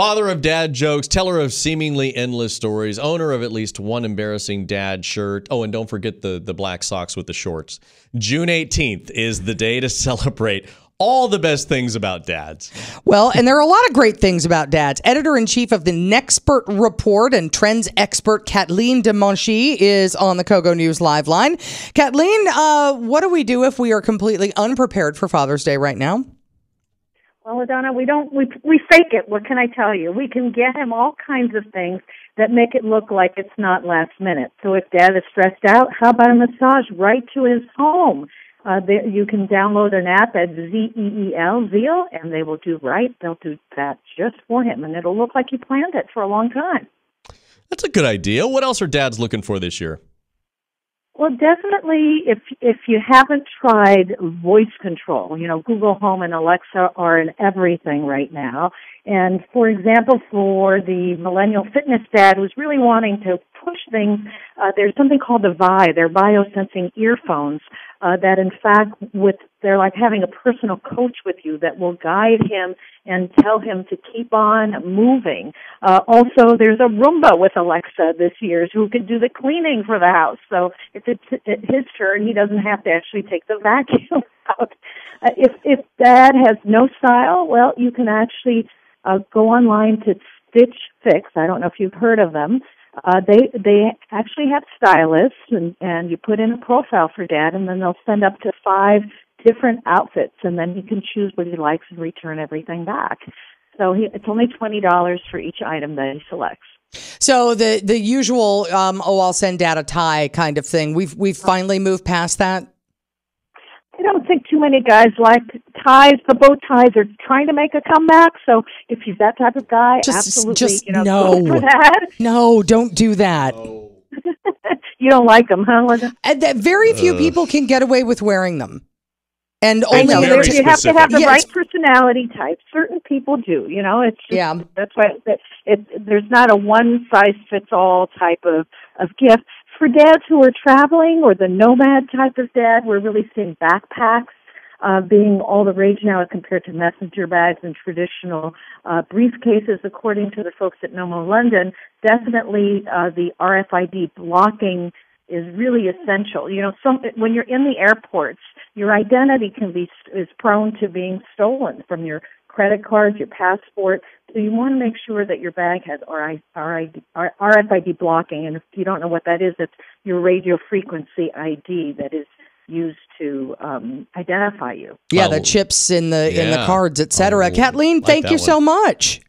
Father of dad jokes, teller of seemingly endless stories, owner of at least one embarrassing dad shirt. Oh, and don't forget the, the black socks with the shorts. June 18th is the day to celebrate all the best things about dads. Well, and there are a lot of great things about dads. Editor in chief of the Nexpert Report and trends expert Katlean De Monchy is on the KOGO News live line. Katlean, uh, what do we do if we are completely unprepared for Father's Day right now? Well, Adana, we don't we we fake it. What can I tell you? We can get him all kinds of things that make it look like it's not last minute. So if dad is stressed out, how about a massage right to his home? Uh, there, you can download an app at Z-E-E-L, Zeel, and they will do right. They'll do that just for him, and it'll look like he planned it for a long time. That's a good idea. What else are dads looking for this year? Well, definitely, if if you haven't tried voice control, you know, Google Home and Alexa are in everything right now. And for example, for the millennial fitness dad who's really wanting to push things, uh, there's something called the Vi. They're biosensing earphones uh, that, in fact, with they're like having a personal coach with you that will guide him and tell him to keep on moving. Uh, also, there's a Roomba with Alexa this year who can do the cleaning for the house. So if it's his turn, he doesn't have to actually take the vacuum out. Uh, if if dad has no style, well, you can actually uh, go online to Stitch Fix. I don't know if you've heard of them. Uh, they they actually have stylists, and and you put in a profile for dad, and then they'll send up to five different outfits, and then he can choose what he likes and return everything back. So he, it's only twenty dollars for each item that he selects. So the the usual um, oh I'll send dad a tie kind of thing. We've we've finally moved past that. I don't think too many guys like ties. The bow ties are trying to make a comeback. So if he's that type of guy, just, absolutely, just you know, no, for that. No, don't do that. Oh. you don't like them, huh? And that very few people can get away with wearing them. And I only know Very there- you have to have the Yeah, right personality type. Certain people do, you know. It's just, Yeah. That's why that it, there's not a one size fits all type of of gift for dads who are traveling or the nomad type of dad. We're really seeing backpacks uh, being all the rage now as compared to messenger bags and traditional uh, briefcases. According to the folks at Knomo London, definitely uh, the RFID blocking is really essential. You know, some when you're in the airports, your identity can be is prone to being stolen from your credit cards, your passport. So you want to make sure that your bag has RI, RID, RFID blocking. And if you don't know what that is, it's your radio frequency ID that is used to um, identify you. yeah, Oh, the chips in the in the yeah. cards, etc. Oh, Katlean, like thank you one. so much.